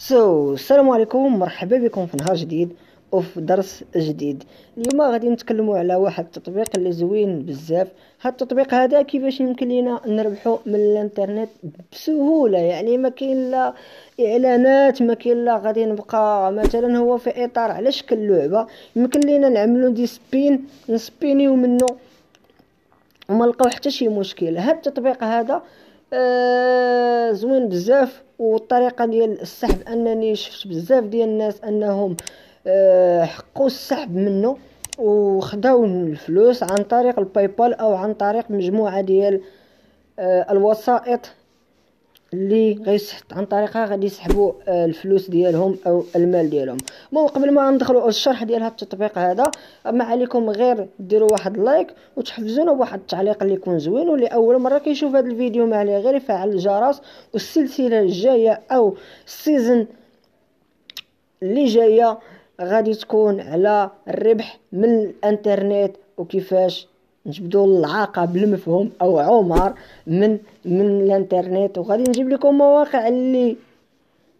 so so, السلام عليكم مرحبا بكم في نهار جديد وفي درس جديد اليوم غادي نتكلموا على واحد التطبيق اللي زوين بزاف هاد التطبيق هذا كيفاش يمكن لينا نربحوا من الانترنت بسهوله يعني ما كاين لا اعلانات ما كاين لا غادي نبقى مثلا هو في اطار على شكل لعبه يمكن لينا نعملوا des spins نسبينيو منه وما نلقاو حتى شي مشكل هاد التطبيق هذا آه زوين بزاف والطريقة ديال السحب أنني شفت بزاف ديال الناس أنهم آه حقوا السحب منه وخداو الفلوس عن طريق ال PayPal أو عن طريق مجموعة ديال آه الوسائط اللي غيسحب عن طريقها غادي يسحبوا آه، الفلوس ديالهم أو المال ديالهم. bon قبل ما ندخلوا الشرح ديال هذا التطبيق هذا ما عليكم غير ديروا واحد like وتحفزونا بواحد التعليق اللي يكون زوين واللي أول مرة كيشوف هذا الفيديو ما عليه غير يفعل الجرس والسلسلة الجاية أو ال saison اللي جاية غادي تكون على الربح من الإنترنت وكيفاش نجبدوا العاقة بالمفهوم أو عمر من من الانترنت. وغادي نجيب لكم مواقع اللي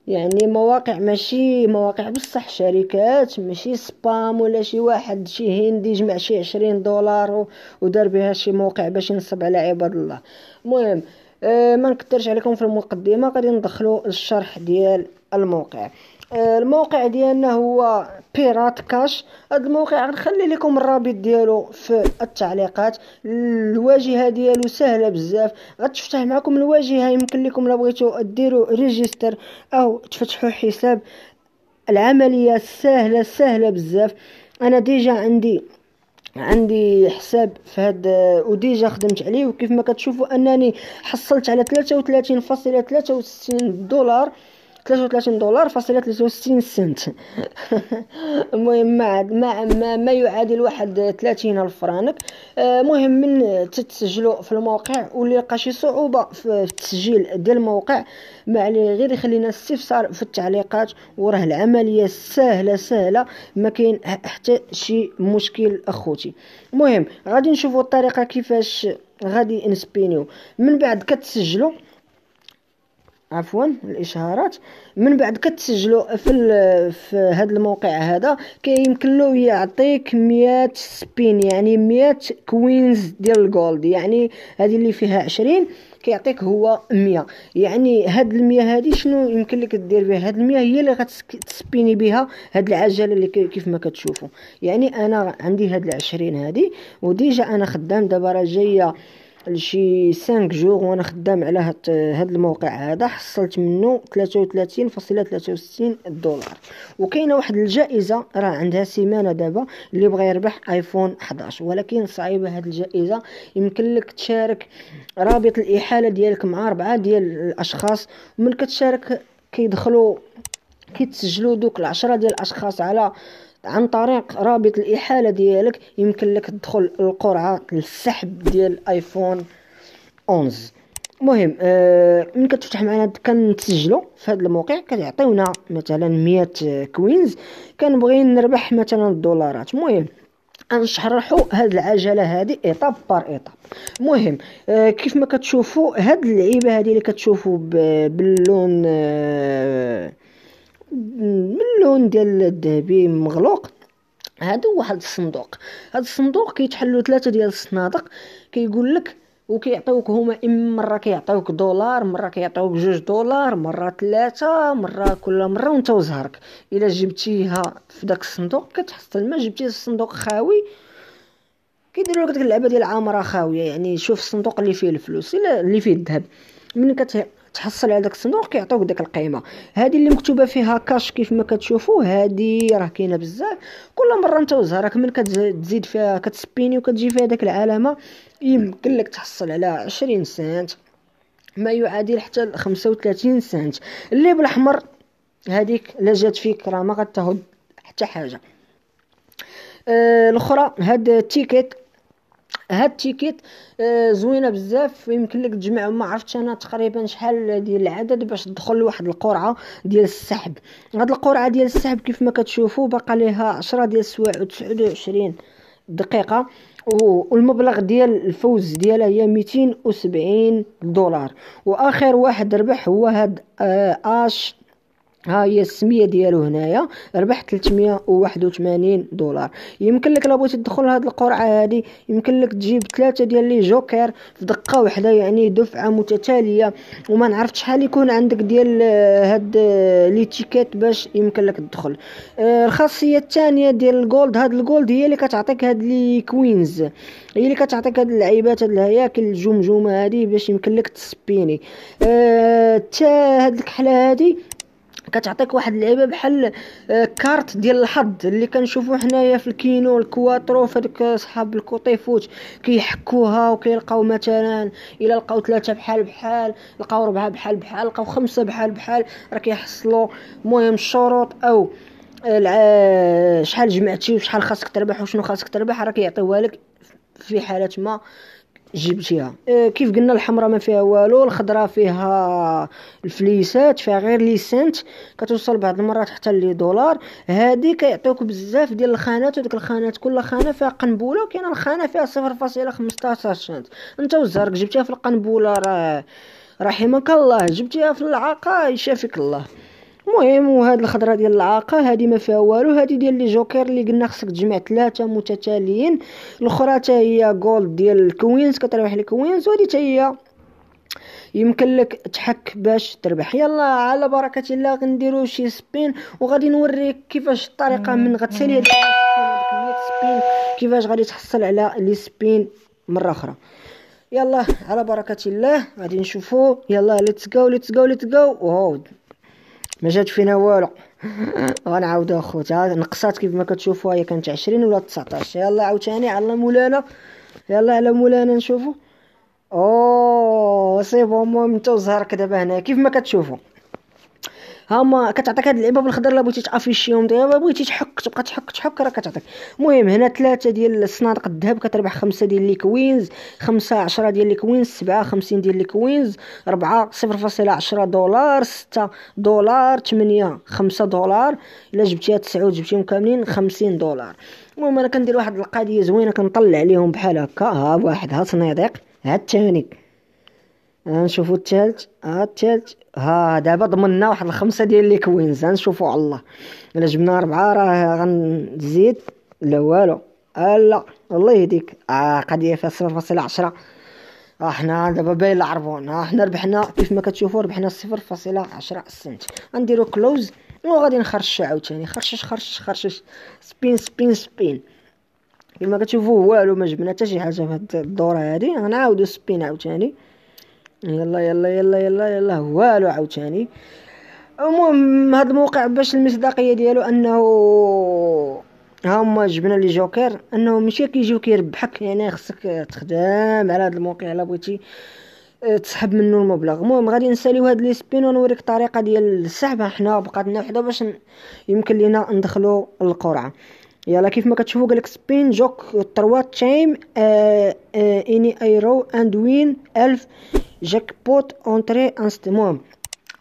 يعني مواقع ماشي مواقع بصح شركات ماشي spam ولا شي واحد شي هندي جمع شي عشرين دولار ودار بها شي موقع باش ينصب على عباد الله. المهم آه ما نكثرش عليكم في المقدمه غادي ندخلوا الشرح ديال الموقع. آه، الموقع ديالنا هو Pirate Cash هذا الموقع غنخلي لكم الرابط ديالو في التعليقات. الواجهة ديالو سهلة بزاف. غتفتح معكم الواجهة يمكن لكم لا بغيتو ديروا register أو تفتحوا حساب. العملية سهلة سهلة بزاف. أنا déjà عندي عندي حساب في هاد وديجا خدمت عليه وكيف ما كتشوفوا أنني حصلت على 33.63 دولار. 33 دولار فاصلة 63 سنت. المهم ما ما ما, يعادل واحد 30 ألف فرانك. المهم من تتسجلوا في الموقع واللي لقى شي صعوبة في التسجيل ديال الموقع. ما عليه غير يخلينا استفسار في التعليقات وراه العملية سهله سهلة. ما كاين حتى شي مشكل أخوتي. المهم غادي نشوفوا الطريقة كيفاش غادي نسبينيو. من بعد كتسجلوا. عفوا الإشهارات. من بعد كتسجلوا في في هذا الموقع هذا كيمكن له يعطيك 100 spin يعني 100 coins ديال ال gold. يعني هذه اللي فيها 20 كيعطيك هو 100 يعني هاد المية هادي شنو يمكن لك دير بها؟ هاد المية هي اللي غتسبيني بها هاد العجلة اللي كيف ما كتشوفوا. يعني أنا عندي هاد العشرين هادي وديجا أنا خدام دابا راه جاية لشي 5 جوغ وأنا خدام على هاد الموقع هذا حصلت منه 33.63 دولار. وكاينة واحد الجائزة راه عندها سيمانة دابا اللي بغى يربح آيفون 11 ولكن صعيبة هاد الجائزة. يمكن لك تشارك رابط الإحالة ديالك مع أربعة ديال الأشخاص. ومن كتشارك كيدخلوا كيتسجلوا دوك العشرة ديال الأشخاص على عن طريق رابط الإحالة ديالك يمكن لك تدخل القرعة للسحب ديال iPhone 11 المهم آه من كتفتح معنا كنتسجلوا في هذا الموقع كيعطيونا مثلا 100 coins. كنبغي نربح مثلا الدولارات. المهم غنشرحوا هاد العجلة هادي étape par étape المهم آه كيف ما كتشوفوا هاد اللعيبة هادي اللي كتشوفوا باللون آه من اللون ديال الذهبي مغلوق. هادو واحد الصندوق. هاد الصندوق كيتحلو ثلاثة ديال الصنادق كيقول لك وكيعطيوك هما إما مرة كيعطيوك دولار مرة كيعطيوك جوج دولار مرة ثلاثة مرة كل مرة وانت وزهرك. إلا جبتيها في داك الصندوق كتحصل ما جبتي الصندوق خاوي كيديروا لك ديك اللعبة ديال عامرة خاوية. يعني شوف الصندوق اللي فيه الفلوس اللي فيه الذهب. من كت تحصل على داك الصندوق كيعطيوك داك القيمة. هذه اللي مكتوبة فيها كاش كيف ما كتشوفوا هذه راه كاينة بزاف. كل مرة انت وزهرك من كتزيد فيها كتسبيني وكتجي فيها داك العلامه يمكن لك تحصل على عشرين سنت. ما يعادل حتى خمسة وثلاثين سنت. اللي بالأحمر هذيك لا جات فيك راه ما غتاخد حتى حاجة. آه الأخرى هاد التيكيت هاد التيكيت آه زوينة بزاف. يمكن لك تجمع ما عرفتش أنا تقريبا شحال ديال العدد باش تدخل لواحد القرعة ديال السحب. هاد القرعة ديال السحب كيف ما كتشوفوا باقا ليها عشرة ديال السوايع وتسعود وعشرين دقيقة. والمبلغ ديال الفوز ديالها هي 270 دولار. وآخر واحد ربح هو هاد آه آش ها هي السمية ديالو هنايا ربح 381 دولار. يمكن لك بغيتي تدخل لهاد القرعة هادي يمكن لك تجيب ثلاثة ديال les jokers في دقة واحدة يعني دفعة متتالية. وما نعرف شحال يكون عندك ديال آه، هاد آه، les tickets باش يمكن لك تدخل. آه، الخاصية الثانية ديال ال gold هاد ال gold هي اللي كتعطيك هاد les coins هي اللي كتعطيك هاد اللعيبات هاد الهياكل الجمجمة هادي باش يمكن لك تسبيني. حتى هاد الكحلة هادي كتعطيك واحد اللعيبة بحال آه، كارت ديال الحظ اللي كنشوفو حنايا في ال Keno ال Quatro فداك صحاب ال Cote Foot كيحكوها وكيلقاو مثلا إلا لقاو ثلاثة بحال بحال لقاو ربعة بحال بحال لقاو خمسة بحال بحال راه كيحصلوا المهم الشروط أو آه، شحال جمعتي وشحال خاصك تربح وشنو خاصك تربح راه كيعطيوها لك في حالة ما. جبتيها. آه، كيف قلنا الحمراء ما فيها والو الخضراء فيها الفليسات فيها غير les cents كتوصل بعض المرات حتى les dollars. هادي كيعطيوك بزاف ديال الخانات وديك الخانات كل خانة فيها قنبوله وكاينة الخانة فيها صفر فاصلة خمسطاشر سنت انت وزهرك جبتيها في القنبوله راه رحمك الله. جبتيها في العاقه يشافيك الله. المهم وهاد الخضرة ديال العاقة هادي ما فيها والو. هادي ديال les jokers اللي قلنا خصك تجمع ثلاثة متتاليين. الأخرى حتى هي gold ديال ال coins كتربح ال coins وهادي حتى هي يمكن لك تحك باش تربح. يلا على بركة الله غنديرو شي spin وغادي نوريك كيفاش الطريقة من غتسالي هاد spin كيفاش غادي تحصل على les spins مرة أخرى. يلا على بركة الله غادي نشوفو. يلا let's go let's go let's go ما جات فينا والو. غنعاودو اخوتي ها نقصات كيف ما كتشوفوا هي كانت عشرين ولا تسعطاش. يلا عاوتاني على مولانا. يلا على مولانا نشوفو. أوه c'est bon المهم نتا وزهرك دابا هنا كيف ما كتشوفوا هما كتعطيك هاد اللعيبة بالخضر الا بغيتي تافيشيهم دابا بغيتي تحك تبقى تحك تحك راه كتعطيك. المهم هنا ثلاثة ديال الصنادق الذهب كتربح خمسة ديال les coins خمسة عشرة ديال les coins سبعة خمسين ديال les coins ربعة صفر فاصلة عشرة دولار ستة دولار ثمانية خمسة دولار. إلا جبتيها تسعود جبتيهم كاملين خمسين دولار. المهم أنا كندير واحد القضية زوينة كنطلع عليهم بحال هكا. ها واحد ها صنيديق ها الثاني نشوفو الثالث ها الثالث ها دابا ضمننا واحد الخمسة ديال les coins نشوفو على الله. إلا جبنا ربعة راه غنزيد. لا والو. لا الله يهديك. آه قضية فيها صفر فاصلة عشرة. آه حنا دابا باين العربون. آه حنا ربحنا كيف ما كتشوفو ربحنا صفر فاصلة عشرة سنت. غنديرو close وغادي نخرجو عاوتاني. خرشش خرشش خرشش. spin spin spin. كيما كتشوفو والو ما جبنا حتى شي حاجة في هاد الدورة هادي. غنعاودو spin عاوتاني. يلا يلا يلا يلا يلا والو عاوتاني. المهم هاد الموقع باش المصداقية ديالو انه ها هما جبنا les joker انه ماشي كيجيو كيربحك يعني خصك تخدم على هاد الموقع الا بغيتي آه، تسحب منه المبلغ. المهم غادي نساليو هاد les spin ونوريك الطريقة ديال السحب. حنا بقات لنا وحدة باش يمكن لينا ندخلو القرعة. يلا كيف ما كتشوفوا قالك spin joker trois times in a row and win ألف. jackpot entry instant المهم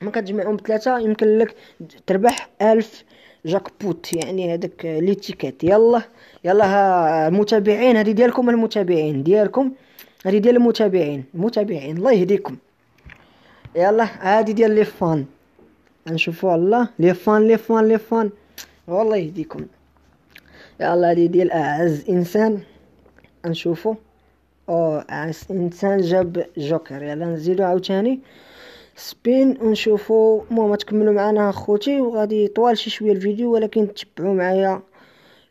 ما كتجمعهم بثلاثة يمكن لك تربح ألف jackpot. يعني هذاك les tickets يلا يلا ها المتابعين هذه ديالكم المتابعين. ديالكم هذه ديال المتابعين. المتابعين الله يهديكم. يلا هذه ديال les fans. نشوفوا الله. les fans les fans les fans. والله يهديكم. يلا هذه ديال أعز إنسان. نشوفو أو اعز إنسان جاب جوكر يلا نزيدو عاوتاني. spin ونشوفو المهم تكملوا معنا اخوتي وغادي طوال شي شوية الفيديو ولكن تبعوا معايا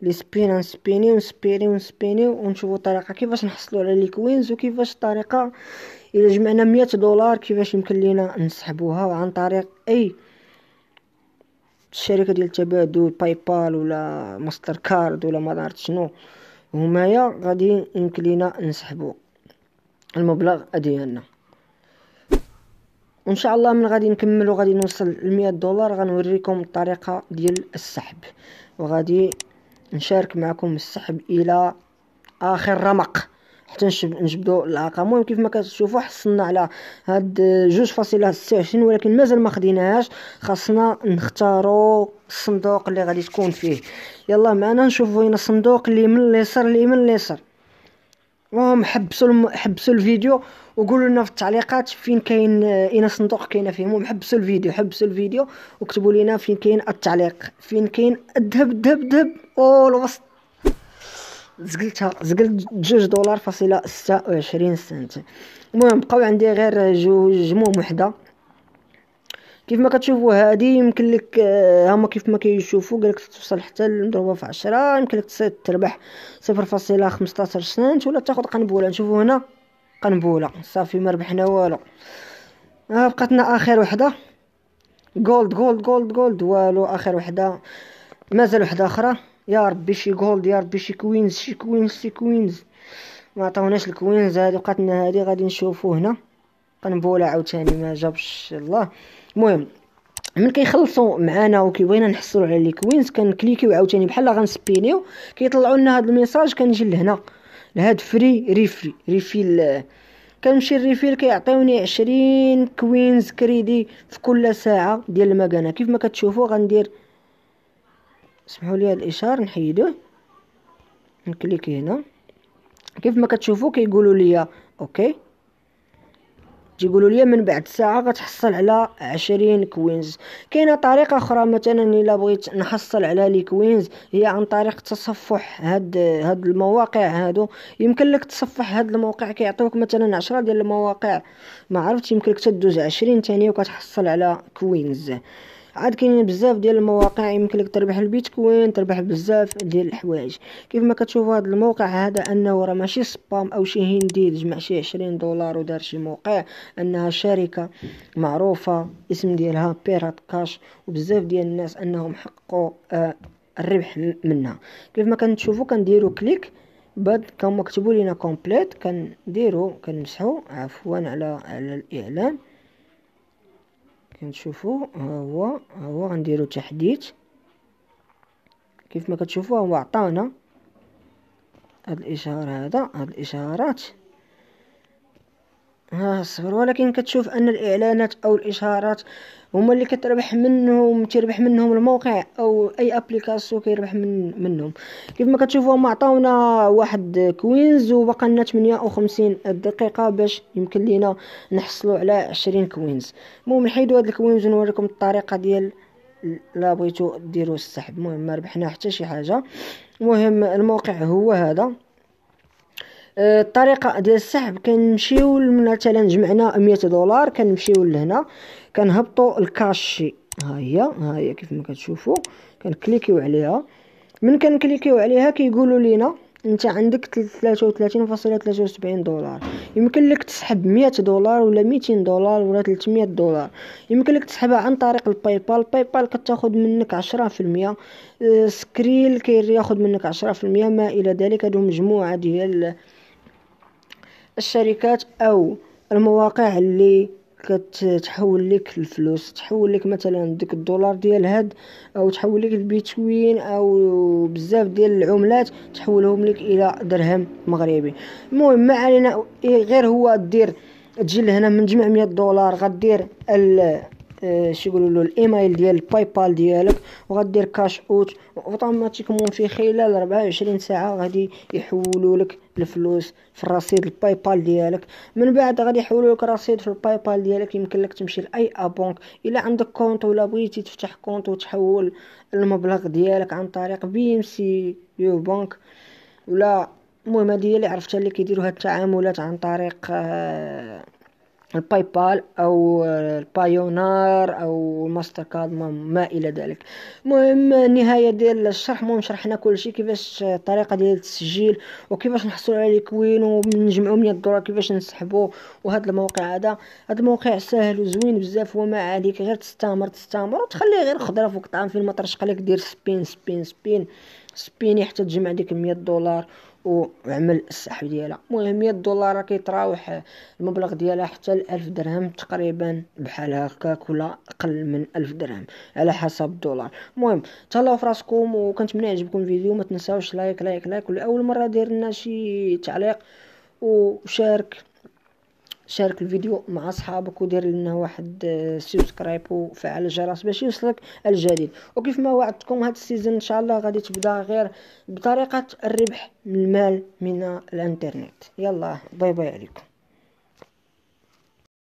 les spin نسبيني ونسبيني ونسبيني ونشوفو الطريقة كيفاش نحصلوا على les coins وكيفاش الطريقة إلا جمعنا مية دولار كيفاش يمكن لينا نسحبوها عن طريق أي الشركة ديال التبادل PayPal ولا ماستر كارد ولا ما عرفت شنو. همايا غادي يمكن نسحبو المبلغ ديالنا وإن شاء الله من غادي نكمل وغادي نوصل ل دولار غنوريكم الطريقة ديال السحب. وغادي نشارك معكم السحب إلى آخر رمق. حتى نجبدو العاقه المهم كيف ما كتشوفوا حصلنا على هاد جوج فاصلة ستة وعشرين ولكن مازال ما خديناهاش. خاصنا نختارو الصندوق اللي غادي تكون فيه. يلا معنا نشوفو هنا الصندوق اللي من اليسار اللي من اليسار. المهم حبسوا الم... حبسوا الفيديو وقولوا لنا في التعليقات فين كاين اين صندوق كاينة فيه المهم حبسوا الفيديو حبسوا الفيديو وكتبوا لنا فين كاين التعليق. فين كاين الذهب الذهب الذهب. أو الوسط. زقلتها زقلت جوج دولار فاصلة ستة وعشرين سنت المهم بقاو عندي غير جوج مهم وحدة. كيف ما كتشوفوا هادي يمكن لك آه، هما كيف ما كيشوفوا قالك توصل حتى مضروبه في عشرة يمكن لك تربح صفر فاصلة خمسطاشر سنت ولا تاخد قنبوله نشوفوا هنا قنبوله صافي ما ربحنا والو. آه بقاتنا آخر وحدة. gold gold gold gold والو آخر وحدة. مازال وحدة أخرى. يا ربي شي gold يا ربي شي coins شي coins شي coins ما عطاوناش ال coins هادي بقاتنا هادي غادي نشوفو هنا. قنبوله عاوتاني ما جابش الله. المهم من كيخلصوا معانا وكيبغينا نحصلوا على les coins كنكليكيو عاوتاني. بحال غنسبينيو كيطلعوا لنا هذا ال message كنجي لهنا. لهاد free re free reveal كنمشي ال reveal كيعطيوني عشرين coins crédit في كل ساعة ديال المكانة. كيف ما كتشوفوا غندير اسمحوا لي هاد الاشهار نحيدوه. نكليكي هنا. كيف ما كتشوفوا كيقولوا لي okay؟ تيقولوا لي من بعد ساعة غتحصل على عشرين coins. كاينة طريقة أخرى مثلا إلا بغيت نحصل على les coins هي عن طريق تصفح هاد هاد المواقع هادو. يمكن لك تصفح هاد الموقع كيعطيوك مثلا عشرة ديال المواقع. ما عرفتش يمكن لك تدوز عشرين ثانية وكتحصل على coins. عاد كاينين بزاف ديال المواقع يمكن لك تربح البيتكوين تربح بزاف ديال الحوايج. كيف ما كتشوفوا هذا الموقع هذا أنه راه ماشي spam أو شي هندي جمع شي عشرين دولار ودار شي موقع أنها شركة معروفة اسم ديالها Pirate Cash وبزاف ديال الناس أنهم حققوا آه الربح منها. كيف ما كنشوفوا كنديروا clic بعد كما كتبوا لينا complete كنديروا كنمسحوا عفوا على على الإعلان. كنشوفو هو هو غنديرو تحديث. كيف ما كتشوفو هو عطانا هاد الاشهار هذا هاد الاشهارات ها صفر ولكن كتشوف أن الإعلانات أو الاشهارات هما اللي كتربح منهم تيربح منهم الموقع أو أي application كيربح من منهم. كيف ما كتشوفوا هما عطاونا واحد coins وبقى لنا 58 دقيقة باش يمكن لينا نحصلوا على 20 coins. المهم نحيدوا هاد ال coins ونوريكم الطريقة ديال لا بغيتو ديروا السحب. المهم ما ربحنا حتى شي حاجة. المهم الموقع هو هذا. الطريقة ديال السحب كنمشيو مثلا جمعنا 100 دولار كنمشيو لهنا كنهبطوا الكاشي. ها هي ها هي كيف ما كتشوفوا كنكليكيو عليها. من كنكليكيو عليها كيقولوا لينا أنت عندك 33.73 دولار. يمكن لك تسحب 100 دولار ولا 200 دولار ولا 300 دولار. يمكن لك تسحبها عن طريق ال PayPal ال PayPal كتاخذ منك 10% Skrill كياخذ منك 10% ما إلى ذلك. هادو مجموعة ديال الشركات أو المواقع اللي كتحول لك الفلوس تحول لك مثلا ديك الدولار ديال هاد أو تحول لك البيتكوين أو بزاف ديال العملات تحولهم لك إلى درهم مغربي. المهم ما علينا غير هو دير تجي لهنا من جمع 100 دولار غدير شي يقولوا له الإيميل ديال PayPal ديالك وغدير cash out automatiquement في خلال 24 ساعة غادي يحولوا لك الفلوس في الرصيد ال PayPal ديالك. من بعد غادي يحولوا لك رصيد في ال PayPal ديالك. يمكن لك تمشي لأي ابونك إلا عندك compte ولا بغيتي تفتح compte وتحول المبلغ ديالك عن طريق BMCE Bank ولا المهم هذه اللي عرفتها اللي كيديروا هاد التعاملات عن طريق آه ال PayPal أو ال Payoneer أو الماستر كارد ما إلى ذلك. المهم النهاية ديال الشرح. المهم شرحنا كل شيء كيفاش الطريقة ديال التسجيل وكيفاش نحصلوا على ال coin ونجمعوا 100 دولار كيفاش نسحبوا. وهذا الموقع هذا هذا الموقع سهل وزوين بزاف وما عليك غير تستمر تستمر وتخليه غير خضرة فوق طعام فين ما طرش عليك دير spin spin. spin spin ي حتى تجمع ديك 100 دولار. وعمل السحب ديالها المهم 100 دولار كيتراوح المبلغ ديالها حتى ل 1000 درهم تقريبا بحال هكاك ولا أقل من 1000 درهم على حسب الدولار. المهم تهلاو فراسكم وكنتمنى يعجبكم الفيديو. ما تنساوش like like like ولأول مرة دير لنا شي تعليق وشارك شارك الفيديو مع أصحابك ودير لنا واحد subscribe وفعل الجرس باش يوصلك الجديد. وكيف ما وعدتكم هاد ال saison إن شاء الله غادي تبدا غير بطريقة الربح من المال من الانترنت. يلا bye bye عليكم.